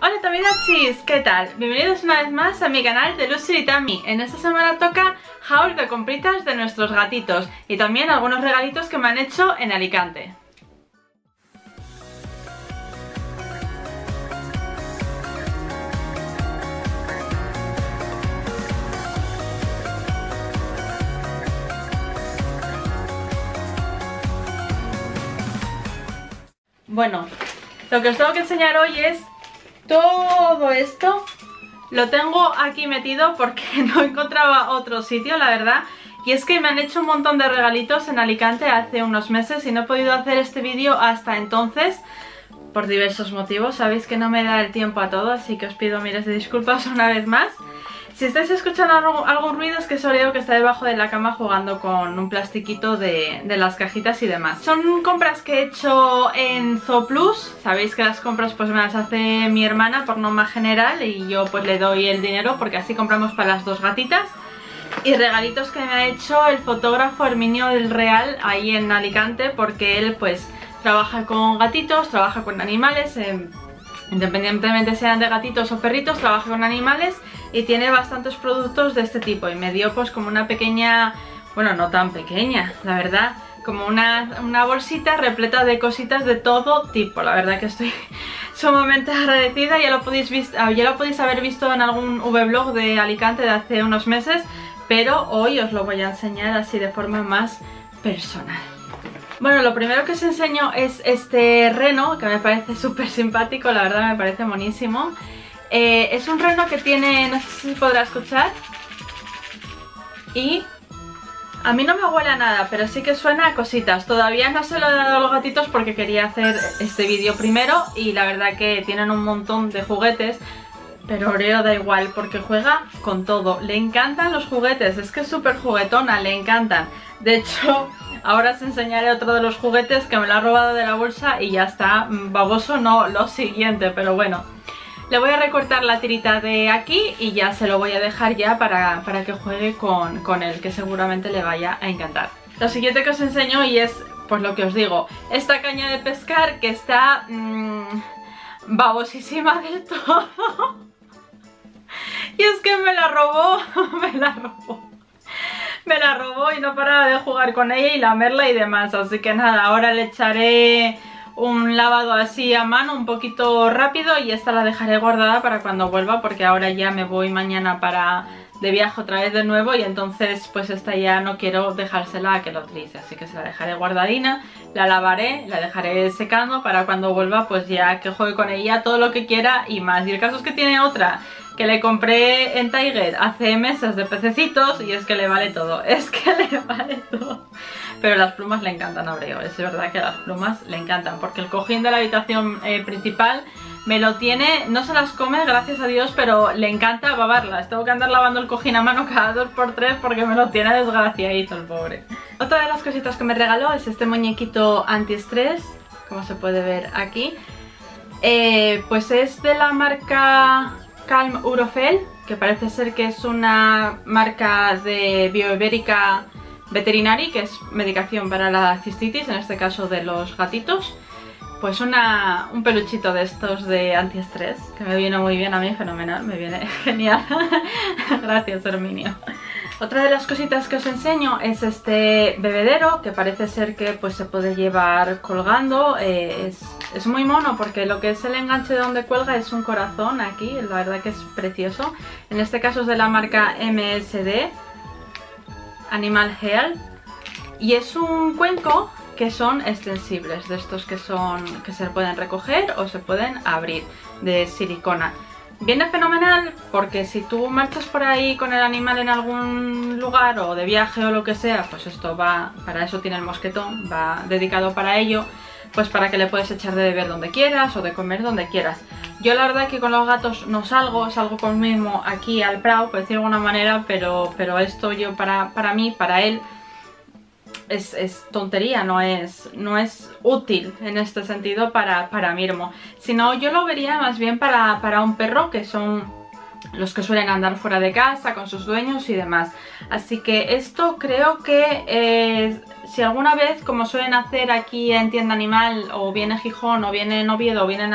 Hola Tamidachis, ¿qué tal? Bienvenidos una vez más a mi canal de Lucy y Tami. En esta semana toca haul de compritas de nuestros gatitos y también algunos regalitos que me han hecho en Alicante. Bueno, lo que os tengo que enseñar hoy es todo esto. Lo tengo aquí metido porque no encontraba otro sitio, la verdad. Y es que me han hecho un montón de regalitos en Alicante hace unos meses y no he podido hacer este vídeo hasta entonces por diversos motivos. Sabéis que no me da el tiempo a todo, así que os pido miles de disculpas una vez más. Si estáis escuchando algún, ruido es que es Oreo que está debajo de la cama jugando con un plastiquito de, las cajitas y demás. Son compras que he hecho en Zooplus. Sabéis que las compras pues me las hace mi hermana por norma general y yo pues le doy el dinero porque así compramos para las dos gatitas. Y regalitos que me ha hecho el fotógrafo Herminio del Real ahí en Alicante porque él pues trabaja con gatitos, trabaja con animales, eh, independientemente sean de gatitos o perritos, trabaja con animales y tiene bastantes productos de este tipo y me dio pues como una pequeña, bueno no tan pequeña, la verdad, como una, bolsita repleta de cositas de todo tipo, la verdad que estoy sumamente agradecida, ya lo, podéis ah, ya lo podéis haber visto en algún vlog de Alicante de hace unos meses, pero hoy os lo voy a enseñar así de forma más personal. Bueno, lo primero que os enseño es este reno, que me parece súper simpático, la verdad me parece monísimo. Eh, es un reno que tiene, no sé si podrá escuchar. Y a mí no me huele a nada, pero sí que suena a cositas. Todavía no se lo he dado a los gatitos porque quería hacer este vídeo primero y la verdad que tienen un montón de juguetes. Pero Oreo da igual porque juega con todo. Le encantan los juguetes, es que es súper juguetona, le encantan. De hecho, ahora os enseñaré otro de los juguetes que me lo ha robado de la bolsa y ya está. Mm, baboso no, lo siguiente, pero bueno. Le voy a recortar la tirita de aquí y ya se lo voy a dejar ya para, que juegue con, con, él, que seguramente le vaya a encantar. Lo siguiente que os enseño y es, pues lo que os digo, esta caña de pescar que está mmm, babosísima del todo. y es que me la robó, me la robó. Me la robó y no paraba de jugar con ella y lamerla y demás. Así que nada, ahora le echaré un lavado así a mano un poquito rápido y esta la dejaré guardada para cuando vuelva porque ahora ya me voy mañana para de viaje otra vez de nuevo y entonces pues esta ya no quiero dejársela a que lo utilice así que se la dejaré guardadina, la lavaré, la dejaré secando para cuando vuelva pues ya que juegue con ella todo lo que quiera y más. Y el caso es que tiene otra que le compré en Tiger hace meses de pececitos y es que le vale todo, es que le vale todo pero las plumas le encantan a es verdad que las plumas le encantan, porque el cojín de la habitación eh, principal me lo tiene, no se las come, gracias a Dios, pero le encanta babarlas. Tengo que andar lavando el cojín a mano cada dos por tres porque me lo tiene desgraciadito el pobre. Otra de las cositas que me regaló es este muñequito antiestrés, como se puede ver aquí. Eh, pues es de la marca Calm Urofel, que parece ser que es una marca de bioibérica Veterinary, que es medicación para la cistitis, en este caso de los gatitos. Pues una, un peluchito de estos de antiestrés, que me viene muy bien a mí, fenomenal, me viene genial. Gracias, Herminio. Otra de las cositas que os enseño es este bebedero, que parece ser que pues, se puede llevar colgando. Eh, es, es, muy mono porque lo que es el enganche de donde cuelga es un corazón aquí, la verdad que es precioso. En este caso es de la marca MSD Animal Health y es un cuenco que son extensibles, de estos que son que se pueden recoger o se pueden abrir, de silicona. Viene fenomenal porque si tú marchas por ahí con el animal en algún lugar o de viaje o lo que sea, pues esto va, para eso tiene el mosquetón, va dedicado para ello, pues para que le puedes echar de beber donde quieras o de comer donde quieras. Yo la verdad que con los gatos no salgo, salgo conmigo aquí al prado, por decirlo de alguna manera, pero, pero esto yo para, para mí, para él, es, tontería, no es, no es útil en este sentido para, para Mirmo. Sino yo lo vería más bien para, para un perro que son los que suelen andar fuera de casa con sus dueños y demás. Así que esto creo que eh, si alguna vez, como suelen hacer aquí en Tienda Animal, o viene Gijón, o viene en Oviedo, o viene en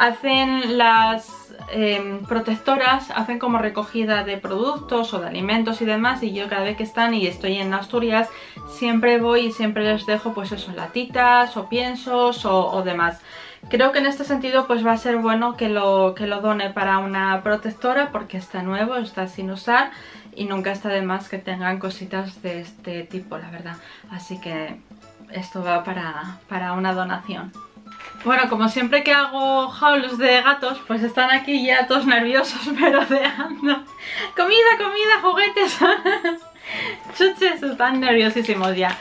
hacen las em, protectoras, hacen como recogida de productos o de alimentos y demás y yo cada vez que están y estoy en Asturias siempre voy y siempre les dejo pues eso, latitas o piensos o, o demás. Creo que en este sentido pues va a ser bueno que lo, que lo done para una protectora porque está nuevo, está sin usar y nunca está de más que tengan cositas de este tipo, la verdad. Así que esto va para, para una donación. Bueno, como siempre que hago hauls de gatos, pues están aquí ya todos nerviosos merodeando. ¡Comida, comida, juguetes! Chuches, están nerviosísimos ya.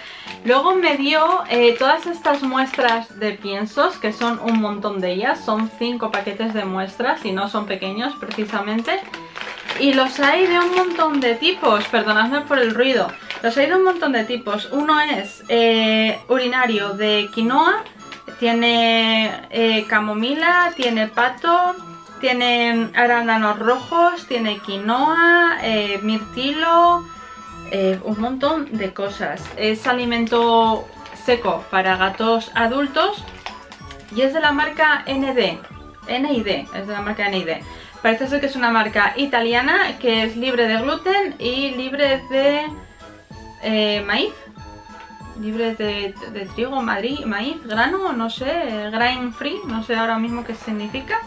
Luego me dio eh, todas estas muestras de piensos, que son un montón de ellas. Son cinco paquetes de muestras y no son pequeños precisamente. Y los hay de un montón de tipos, perdonadme por el ruido. Los hay de un montón de tipos. Uno es eh, urinario de quinoa, tiene eh, camomila, tiene pato, tiene arándanos rojos, tiene quinoa, mirtilo, eh, un montón de cosas. Es alimento seco para gatos adultos y es de la marca ND. NID, es de la marca NID. Parece ser que es una marca italiana que es libre de gluten y libre de eh, maíz. Libre de, trigo, maíz, grano, no sé, grain free, no sé ahora mismo qué significa.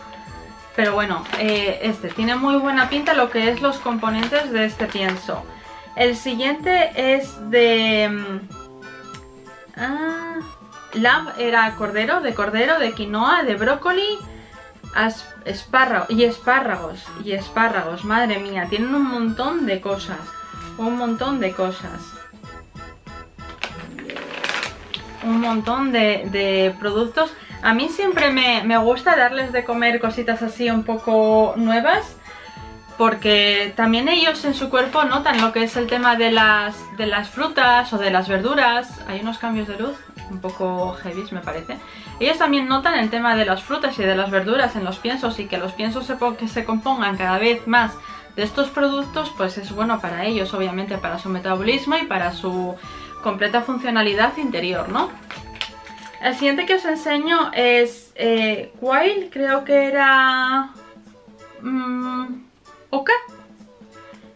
Pero bueno, eh, este tiene muy buena pinta lo que es los componentes de este pienso. El siguiente es de... Mm, ah, era cordero, de cordero, de quinoa, de brócoli, espárragos y espárragos, y espárragos, madre mía, tienen un montón de cosas, un montón de cosas. Un montón de, productos. A mí siempre me, me gusta darles de comer cositas así un poco nuevas porque también ellos en su cuerpo notan lo que es el tema de las, de las frutas o de las verduras. Hay unos cambios de luz un poco heavy me parece. Ellos también notan el tema de las frutas y de las verduras en los piensos y que los piensos se, que se compongan cada vez más de estos productos pues es bueno para ellos, obviamente para su metabolismo y para su completa funcionalidad interior, ¿no? El siguiente que os enseño es eh, creo que era... Mmm, Oca.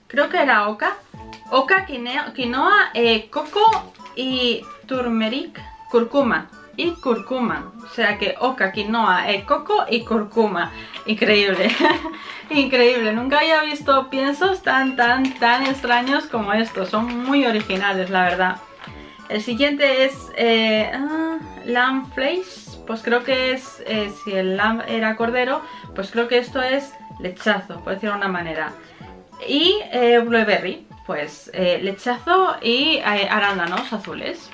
Creo que era Oca. Oca, quinoa, eh, coco y turmeric, curcuma. Y curcuma. O sea que oca, quinoa, eh, coco y curcuma. Increíble. Increíble. Nunca había visto piensos tan, tan, tan extraños como estos. Son muy originales, la verdad. El siguiente es eh, ah, lamb flesh. Pues creo que es, eh, si el lamb era cordero, pues creo que esto es lechazo, por decirlo de una manera. Y eh, blueberry, pues eh, lechazo y arándanos azules.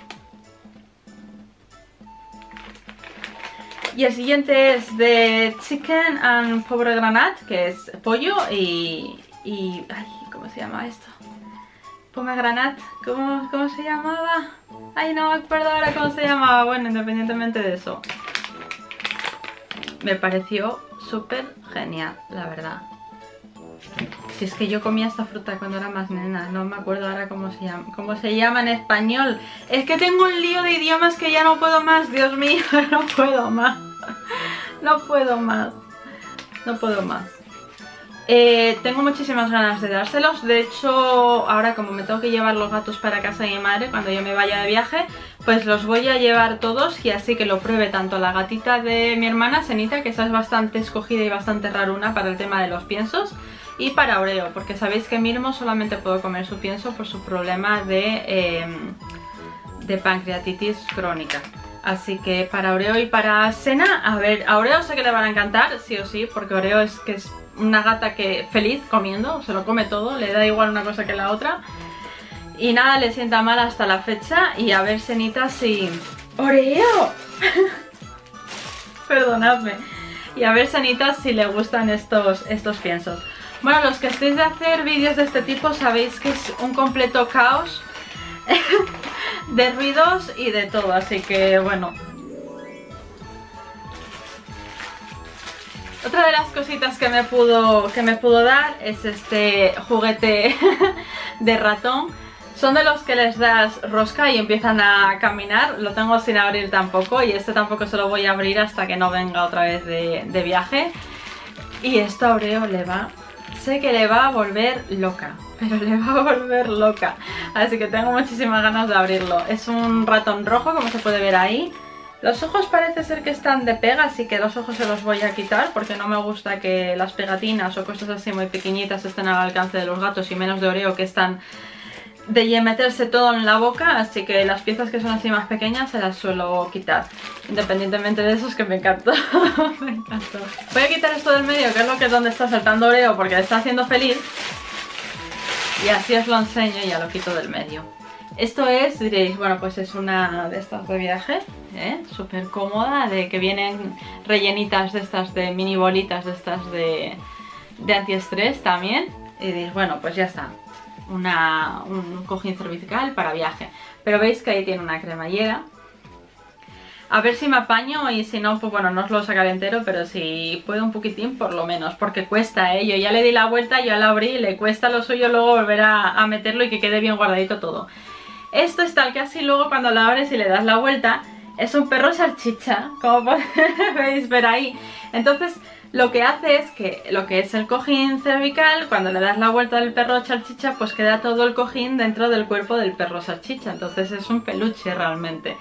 Y el siguiente es de Chicken and Pobre Granat, que es pollo y, y... Ay, ¿cómo se llama esto? Pomegranat, ¿cómo, ¿cómo se llamaba? Ay, no me acuerdo ahora cómo se llamaba. Bueno, independientemente de eso. Me pareció súper genial, la verdad. Si es que yo comía esta fruta cuando era más nena, no me acuerdo ahora cómo se llama, cómo se llama en español. Es que tengo un lío de idiomas que ya no puedo más, Dios mío, no puedo más. No puedo más. No puedo más. Eh, tengo muchísimas ganas de dárselos, de hecho ahora como me tengo que llevar los gatos para casa de mi madre cuando yo me vaya de viaje, pues los voy a llevar todos y así que lo pruebe tanto la gatita de mi hermana Senita, que esa es bastante escogida y bastante raruna para el tema de los piensos, y para Oreo, porque sabéis que Mirmo solamente puedo comer su pienso por su problema de, em, de pancreatitis crónica. Así que para Oreo y para Sena, a ver, a Oreo sé que le van a encantar, sí o sí, porque Oreo es que es una gata que feliz comiendo, se lo come todo, le da igual una cosa que la otra. Y nada, le sienta mal hasta la fecha y a ver Senita si... ¡Oreo! Perdonadme. Y a ver Senita si le gustan estos, estos piensos. Bueno, los que estéis de hacer vídeos de este tipo sabéis que es un completo caos de ruidos y de todo, así que bueno, Otra de las cositas que me pudo, que me pudo dar es este juguete de ratón. Son de los que les das rosca y empiezan a caminar, lo tengo sin abrir tampoco y este tampoco se lo voy a abrir hasta que no venga otra vez de, de viaje. Y esto a Oreo le va, sé que le va a volver loca, pero le va a volver loca. Así que tengo muchísimas ganas de abrirlo. Es un ratón rojo, como se puede ver ahí. Los ojos parece ser que están de pega, así que los ojos se los voy a quitar porque no me gusta que las pegatinas o cosas así muy pequeñitas estén al alcance de los gatos y menos de Oreo que están de meterse todo en la boca, así que las piezas que son así más pequeñas se las suelo quitar. Independientemente de eso es que me encantó. me encantó. Voy a quitar esto del medio, que es lo que es donde está saltando Oreo porque le está haciendo feliz. Y así os lo enseño y ya lo quito del medio. Esto es, diréis, bueno pues es una de estas de viaje, ¿eh? súper cómoda, de que vienen rellenitas de estas de mini bolitas de estas de, de antiestrés también. Y diréis, bueno pues ya está, una, un cojín cervical para viaje. Pero veis que ahí tiene una cremallera. A ver si me apaño y si no, pues bueno, no os lo sacaré entero, pero si puedo un poquitín por lo menos, porque cuesta, ¿eh? Yo ya le di la vuelta, ya la abrí, le cuesta lo suyo luego volver a, meterlo y que quede bien guardadito todo. Esto es tal que así luego cuando lo abres y le das la vuelta, es un perro salchicha, como podéis ver ahí. Entonces lo que hace es que lo que es el cojín cervical, cuando le das la vuelta del perro salchicha, pues queda todo el cojín dentro del cuerpo del perro salchicha. Entonces es un peluche realmente.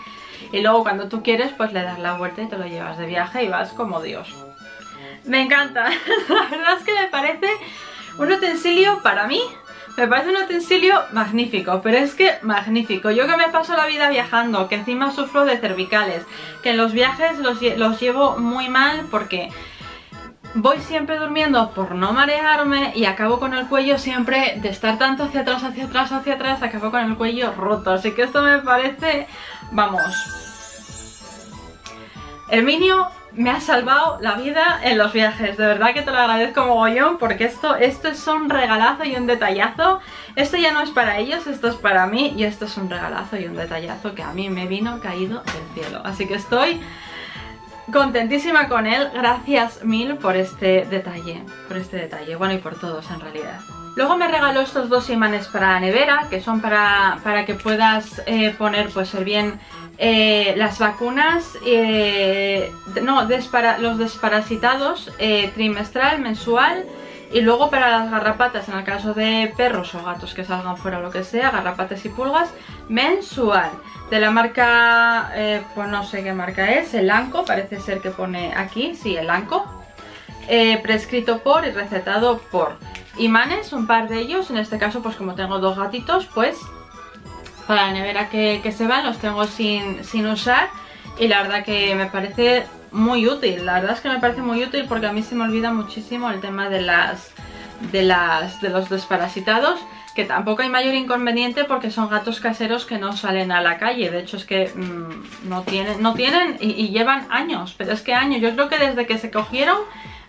Y luego cuando tú quieres, pues le das la vuelta y te lo llevas de viaje y vas como Dios. Me encanta. la verdad es que me parece un utensilio para mí. Me parece un utensilio magnífico, pero es que magnífico. Yo que me paso la vida viajando, que encima sufro de cervicales, que en los viajes los, los llevo muy mal porque voy siempre durmiendo por no marearme y acabo con el cuello siempre de estar tanto hacia atrás, hacia atrás, hacia atrás, acabo con el cuello roto. Así que esto me parece, vamos, Herminio me ha salvado la vida en los viajes, de verdad que te lo agradezco mogollón porque esto, esto es un regalazo y un detallazo. Esto ya no es para ellos, esto es para mí y esto es un regalazo y un detallazo que a mí me vino caído del cielo. Así que estoy contentísima con él, gracias mil por este detalle, por este detalle, bueno y por todos en realidad. Luego me regaló estos dos imanes para nevera, que son para, para que puedas eh, poner pues bien eh, las vacunas, eh, no, los desparasitados trimestral, mensual y luego para las garrapatas, en el caso de perros o gatos que salgan fuera o lo que sea, garrapatas y pulgas, mensual de la marca, eh, pues no sé qué marca es, el Anco, parece ser que pone aquí, sí, el Anco, eh, prescrito por y recetado por. Imanes, un par de ellos, en este caso pues como tengo dos gatitos, pues para la nevera que, se van los tengo sin, sin usar y la verdad que me parece muy útil, la verdad es que me parece muy útil porque a mí se me olvida muchísimo el tema de las de las de los desparasitados que tampoco hay mayor inconveniente porque son gatos caseros que no salen a la calle. De hecho es que mmm, no tienen, no tienen y, llevan años, pero es que años. Yo creo que desde que se cogieron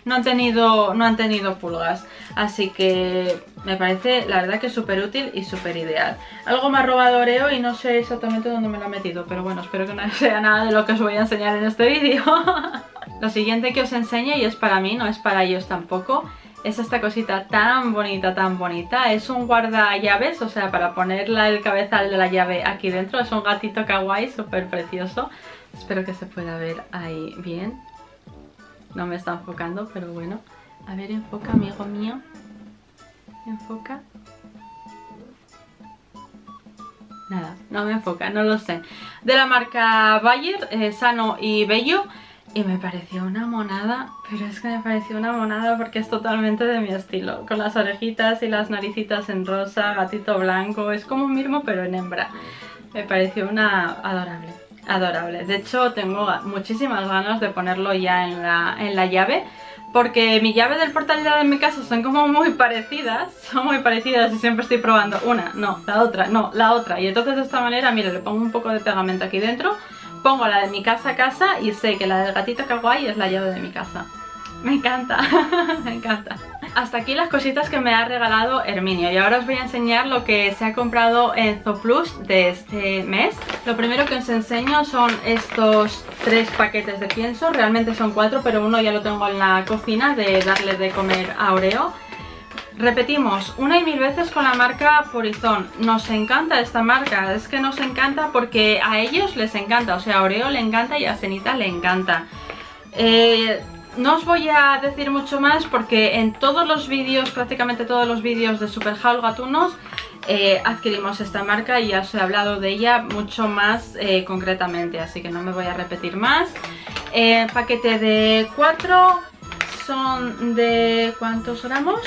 no han tenido, no han tenido pulgas. Así que me parece la verdad que súper útil y súper ideal. Algo me ha robado Oreo y no sé exactamente dónde me lo ha metido, pero bueno, espero que no sea nada de lo que os voy a enseñar en este vídeo. lo siguiente que os enseño, y es para mí, no es para ellos tampoco, es esta cosita tan bonita, tan bonita. Es un guarda llaves, o sea, para ponerla el cabezal de la llave aquí dentro. Es un gatito kawaii, súper precioso. Espero que se pueda ver ahí bien. No me está enfocando, pero bueno. A ver, enfoca, amigo mío. Enfoca. Nada, no me enfoca, no lo sé. De la marca Bayer, eh, Sano y Bello. Y me pareció una monada, pero es que me pareció una monada porque es totalmente de mi estilo. Con las orejitas y las naricitas en rosa, gatito blanco, es como un mismo pero en hembra. Me pareció una adorable, adorable. De hecho tengo muchísimas ganas de ponerlo ya en la, en la llave porque mi llave del portal de mi casa son como muy parecidas, son muy parecidas y siempre estoy probando una, no, la otra, no, la otra. Y entonces de esta manera, mire, le pongo un poco de pegamento aquí dentro pongo la de mi casa a casa y sé que la del gatito kawaii es la llave de mi casa. Me encanta, me encanta. Hasta aquí las cositas que me ha regalado Herminio y ahora os voy a enseñar lo que se ha comprado en Zooplus de este mes. Lo primero que os enseño son estos tres paquetes de pienso, realmente son cuatro pero uno ya lo tengo en la cocina de darle de comer a Oreo. Repetimos una y mil veces con la marca Porizón. Nos encanta esta marca, es que nos encanta porque a ellos les encanta, o sea, a Oreo le encanta y a Cenita le encanta. Eh, no os voy a decir mucho más porque en todos los vídeos, prácticamente todos los vídeos de Super Haul Gatunos, eh, adquirimos esta marca y ya os he hablado de ella mucho más eh, concretamente, así que no me voy a repetir más. paquete de 4 son de... ¿cuántos gramos?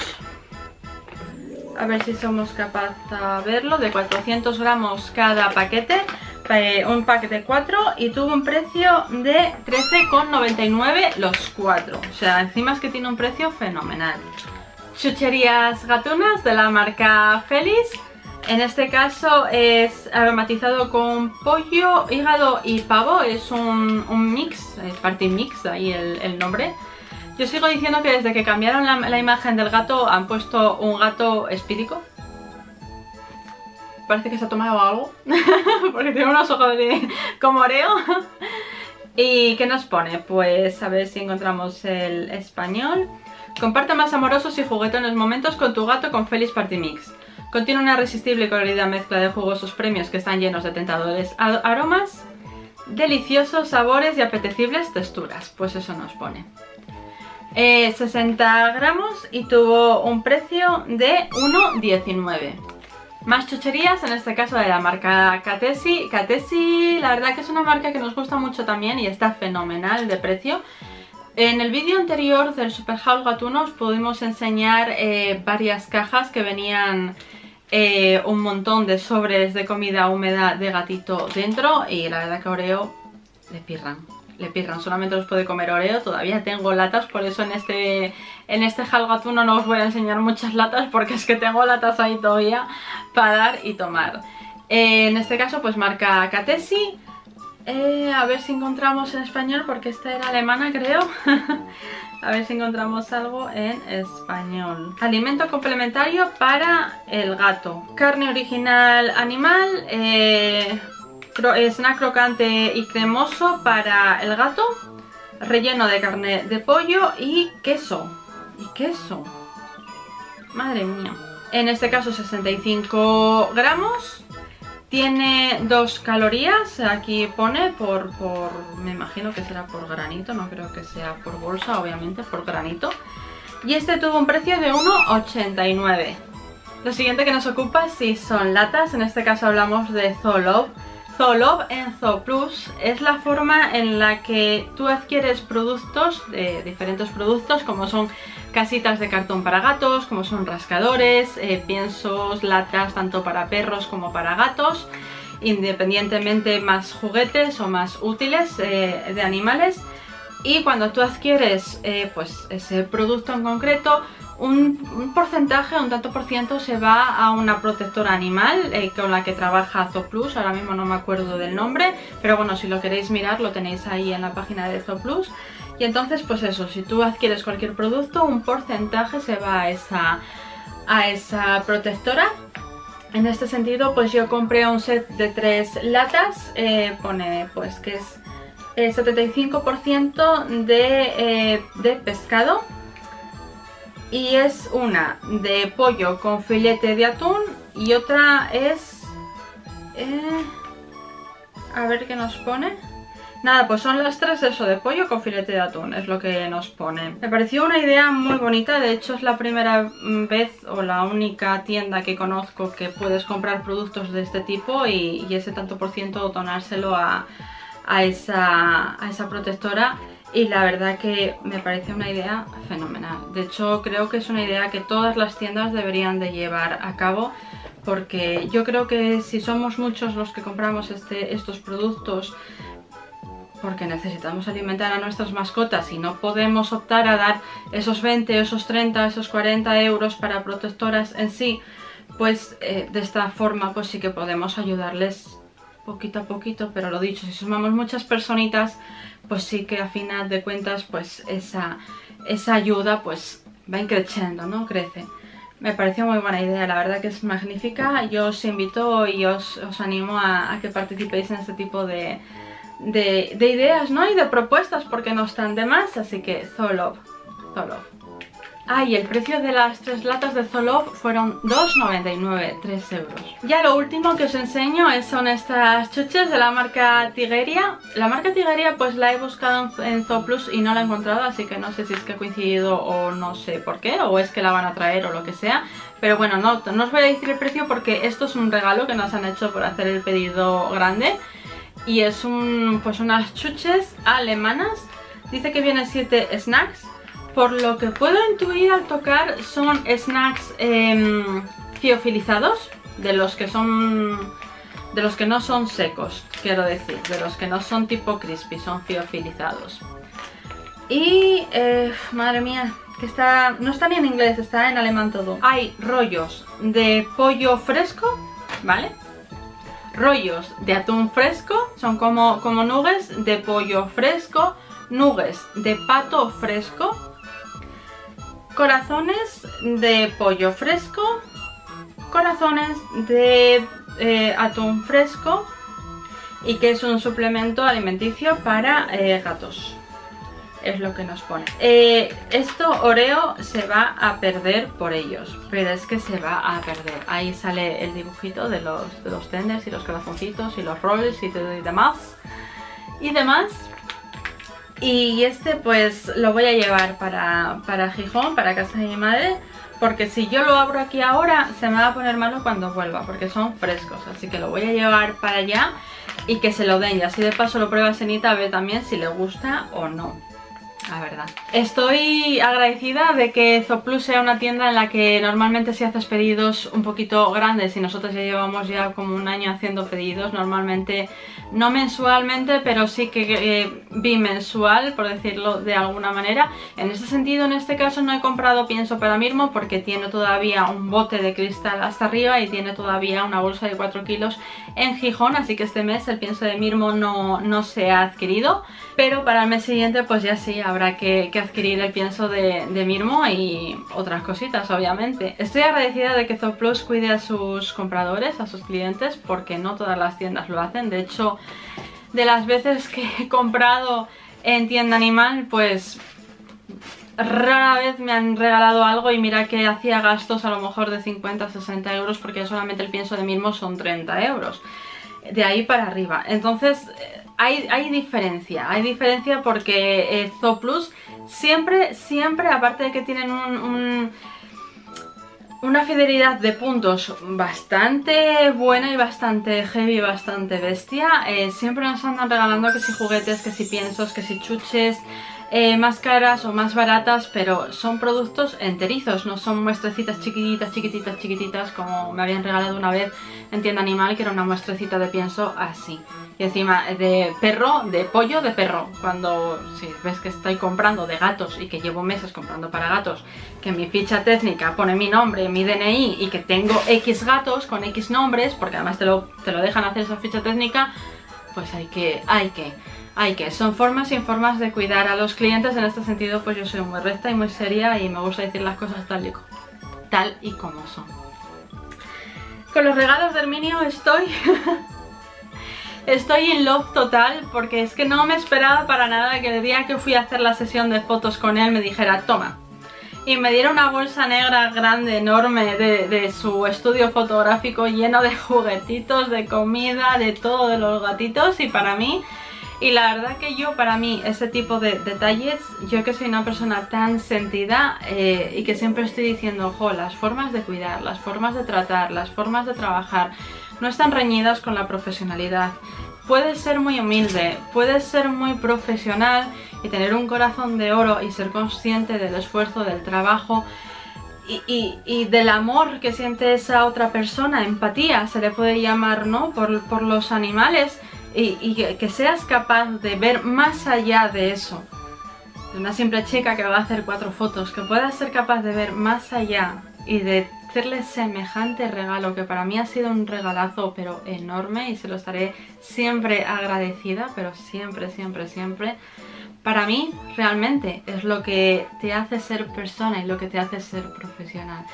a ver si somos capaces de verlo, de 400 gramos cada paquete, eh, un paquete de 4 y tuvo un precio de 13,99 los 4, o sea, encima es que tiene un precio fenomenal. Chucherías gatunas de la marca Feliz, en este caso es aromatizado con pollo, hígado y pavo, es un, mix, es party mix, ahí el nombre. Yo sigo diciendo que desde que cambiaron la, imagen del gato han puesto un gato espírico. Parece que se ha tomado algo, porque tiene unos ojos de, como oreo. ¿Y qué nos pone? Pues a ver si encontramos el español. Comparte más amorosos y juguetones momentos con tu gato con Feliz Party Mix. Contiene una irresistible y colorida mezcla de jugosos premios que están llenos de tentadores aromas, deliciosos sabores y apetecibles texturas. Pues eso nos pone. 60 eh, gramos y tuvo un precio de 1,19 más chucherías, en este caso de la marca Catesi. Catesi, la verdad que es una marca que nos gusta mucho también y está fenomenal de precio. En el vídeo anterior del Super Haul Gatuno os pudimos enseñar eh, varias cajas que venían eh, un montón de sobres de comida húmeda de gatito dentro y la verdad que Oreo le pirran le pirran, solamente los puede comer Oreo, todavía tengo latas, por eso en este en este no os voy a enseñar muchas latas porque es que tengo latas ahí todavía para dar y tomar. Eh, en este caso pues marca Catesi, eh, a ver si encontramos en español porque esta era alemana creo. a ver si encontramos algo en español. Alimento complementario para el gato. Carne original animal, eh, snack crocante y cremoso para el gato, relleno de carne de pollo y queso. Y queso. Madre mía. En este caso 65 gramos. Tiene dos calorías, aquí pone por, por, me imagino que será por granito, no creo que sea por bolsa, obviamente, por granito. Y este tuvo un precio de 1,89. Lo siguiente que nos ocupa sí son latas, en este caso hablamos de Zolov Zoolove en Zooplus es la forma en la que tú adquieres productos, de diferentes productos, como son casitas de cartón para gatos, como son rascadores, eh, piensos, latas tanto para perros como para gatos, independientemente más juguetes o más útiles eh, de animales. Y cuando tú adquieres eh, pues ese producto en concreto, un, porcentaje, un tanto por ciento se va a una protectora animal eh, con la que trabaja Zooplus, ahora mismo no me acuerdo del nombre, pero bueno, si lo queréis mirar lo tenéis ahí en la página de Zooplus. Y entonces pues eso, si tú adquieres cualquier producto, un porcentaje se va a esa, a esa protectora. En este sentido pues yo compré un set de tres latas, eh, pone pues que es 75% eh, de, de pescado y es una de pollo con filete de atún y otra es... Eh, a ver qué nos pone. Nada, pues son las tres eso, de pollo con filete de atún, es lo que nos pone. Me pareció una idea muy bonita, de hecho es la primera vez o la única tienda que conozco que puedes comprar productos de este tipo y, ese tanto por ciento donárselo a, a, esa, a esa protectora y la verdad que me parece una idea fenomenal. De hecho creo que es una idea que todas las tiendas deberían de llevar a cabo porque yo creo que si somos muchos los que compramos este, estos productos porque necesitamos alimentar a nuestras mascotas y no podemos optar a dar esos 20, esos 30, esos 40 euros para protectoras en sí, pues eh, de esta forma pues sí que podemos ayudarles poquito a poquito, pero lo dicho, si sumamos muchas personitas, pues sí que a final de cuentas, pues esa, esa ayuda pues va increciendo, ¿no? Crece. Me pareció muy buena idea, la verdad que es magnífica. Yo os invito y os, animo a, que participéis en este tipo de, de, ideas, ¿no? Y de propuestas, porque no están de más, así que Zolov, Zolov. Ah, y el precio de las tres latas de Zoloft fueron 2,99, 3 euros. Ya lo último que os enseño son estas chuches de la marca Tigeria. La marca Tigeria pues la he buscado en Zooplus y no la he encontrado, así que no sé si es que ha coincidido o no sé por qué, o es que la van a traer o lo que sea. Pero bueno, no, no os voy a decir el precio porque esto es un regalo que nos han hecho por hacer el pedido grande. Y es un, pues unas chuches alemanas. Dice que viene 7 snacks por lo que puedo intuir al tocar son snacks fiofilizados, de los que son de los que no son secos, quiero decir, de los que no son tipo crispy, son fiofilizados. Y, eh, madre mía, que está, no está ni en inglés, está en alemán todo. Hay rollos de pollo fresco, ¿vale? Rollos de atún fresco, son como, como nuggets de pollo fresco, nuggets de pato fresco, corazones de pollo fresco, corazones de eh, atún fresco y que es un suplemento alimenticio para eh, gatos. Es lo que nos pone. Eh, esto Oreo se va a perder por ellos, pero es que se va a perder. Ahí sale el dibujito de los, de los tenders y los corazoncitos y los rolls y, y demás. Y demás, y este pues lo voy a llevar para, para Gijón, para casa de mi madre porque si yo lo abro aquí ahora se me va a poner malo cuando vuelva porque son frescos, así que lo voy a llevar para allá y que se lo den. Y así de paso lo prueba Senita a ver también si le gusta o no la verdad. Estoy agradecida de que Zooplus sea una tienda en la que normalmente si haces pedidos un poquito grandes y nosotros ya llevamos ya como un año haciendo pedidos, normalmente no mensualmente, pero sí que eh, bimensual, por decirlo de alguna manera. En ese sentido, en este caso no he comprado pienso para Mirmo porque tiene todavía un bote de cristal hasta arriba y tiene todavía una bolsa de 4 kilos en Gijón, así que este mes el pienso de Mirmo no, no se ha adquirido, pero para el mes siguiente pues ya sí, habrá que, adquirir el pienso de, Mirmo y otras cositas, obviamente. Estoy agradecida de que Zooplus cuide a sus compradores, a sus clientes, porque no todas las tiendas lo hacen. De hecho, de las veces que he comprado en tienda animal, pues rara vez me han regalado algo y mira que hacía gastos a lo mejor de 50 60 euros porque solamente el pienso de Mirmo son 30 euros de ahí para arriba entonces hay, diferencia, hay diferencia porque eh, Zooplus siempre, siempre, aparte de que tienen un, una fidelidad de puntos bastante buena y bastante heavy, bastante bestia, eh, siempre nos andan regalando que si juguetes, que si piensos, que si chuches, eh, más caras o más baratas, pero son productos enterizos, no son muestrecitas chiquititas, chiquititas, chiquititas, como me habían regalado una vez en tienda animal, que era una muestrecita de pienso así. Y encima de perro, de pollo, de perro. Cuando si ves que estoy comprando de gatos y que llevo meses comprando para gatos, que mi ficha técnica pone mi nombre, mi DNI y que tengo X gatos con X nombres, porque además te lo, te lo dejan hacer esa ficha técnica, pues hay que, hay que hay que, son formas y formas de cuidar a los clientes, en este sentido pues yo soy muy recta y muy seria y me gusta decir las cosas tal y, tal y como son. Con los regalos de Herminio estoy... estoy en love total porque es que no me esperaba para nada que el día que fui a hacer la sesión de fotos con él me dijera toma y me diera una bolsa negra grande, enorme de, de, su estudio fotográfico lleno de juguetitos, de comida, de todo de los gatitos y para mí y la verdad que yo, para mí, ese tipo de detalles, yo que soy una persona tan sentida eh, y que siempre estoy diciendo, ojo, las formas de cuidar, las formas de tratar, las formas de trabajar, no están reñidas con la profesionalidad. Puedes ser muy humilde, puedes ser muy profesional y tener un corazón de oro y ser consciente del esfuerzo, del trabajo y, del amor que siente esa otra persona, empatía se le puede llamar, ¿no? Por los animales y, que seas capaz de ver más allá de eso. De una simple chica que va a hacer cuatro fotos, que puedas ser capaz de ver más allá y de hacerle semejante regalo que para mí ha sido un regalazo pero enorme y se lo estaré siempre agradecida, pero siempre, siempre, siempre para mí realmente es lo que te hace ser persona y lo que te hace ser profesional.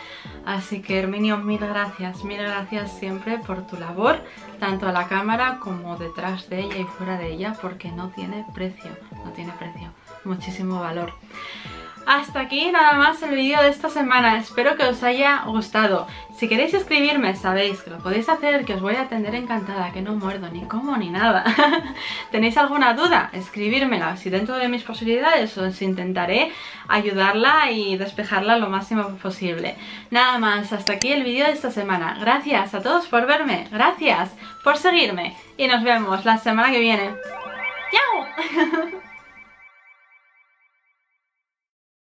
Así que Herminio, mil gracias, mil gracias siempre por tu labor, tanto a la cámara como detrás de ella y fuera de ella, porque no tiene precio, no tiene precio, muchísimo valor. Hasta aquí nada más el vídeo de esta semana, espero que os haya gustado. Si queréis escribirme, sabéis que lo podéis hacer, que os voy a atender encantada, que no muerdo ni como ni nada. ¿Tenéis alguna duda? Escribírmela, si dentro de mis posibilidades os intentaré ayudarla y despejarla lo máximo posible. Nada más, hasta aquí el vídeo de esta semana. Gracias a todos por verme, gracias por seguirme y nos vemos la semana que viene. ¡Chao!